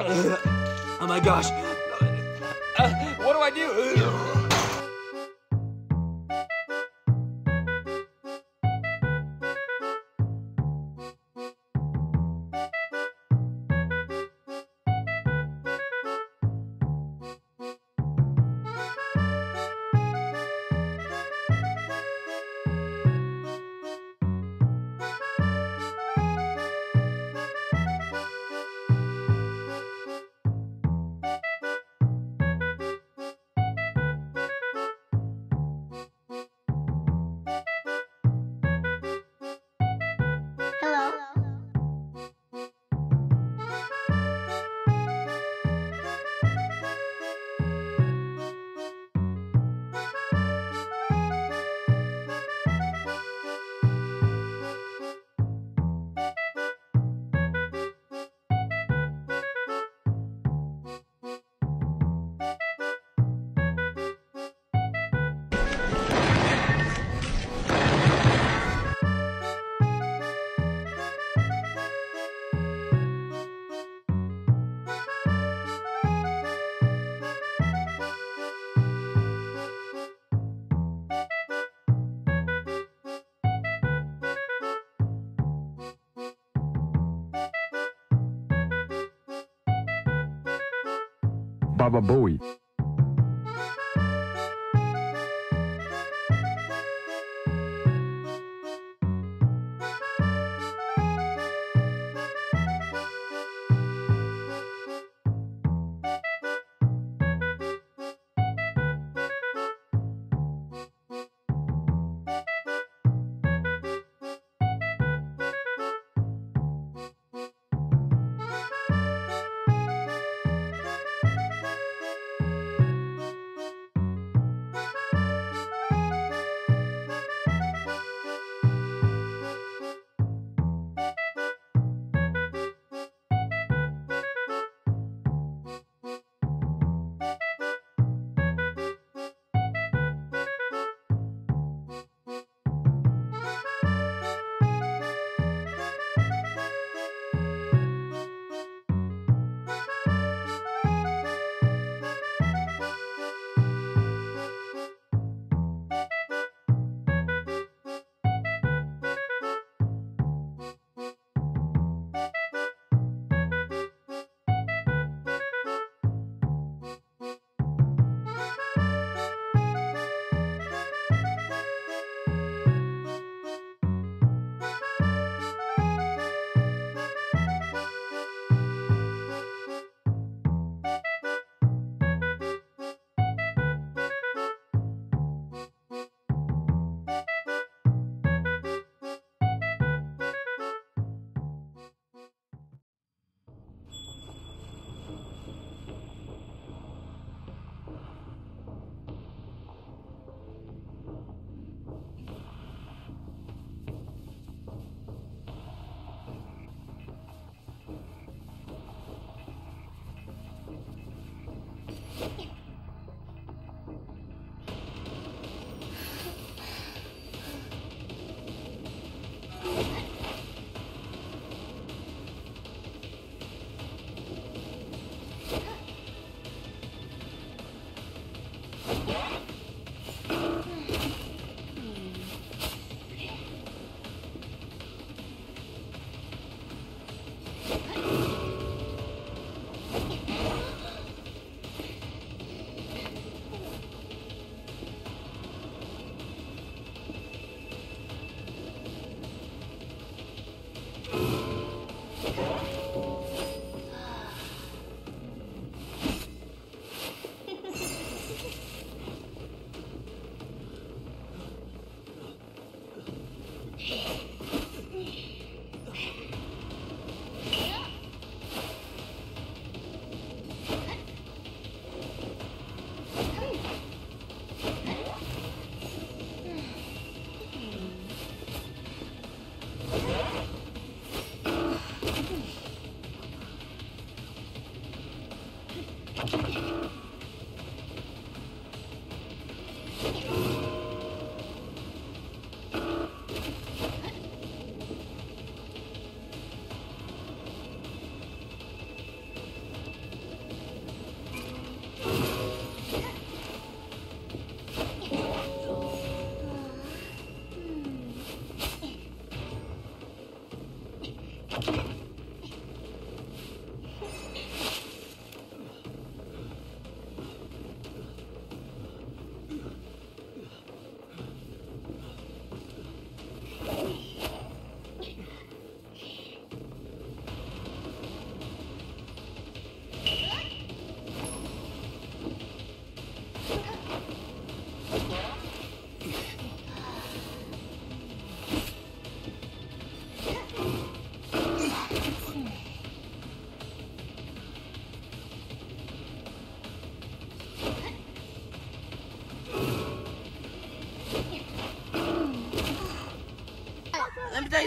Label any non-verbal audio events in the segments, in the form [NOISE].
oh my gosh. Uh, what do I do? Baba Bowie.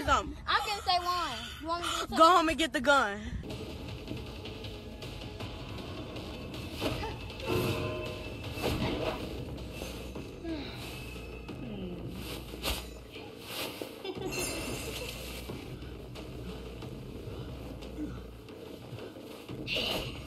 something. I can say one. You want me to Go home and get the gun. [LAUGHS]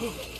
Huh?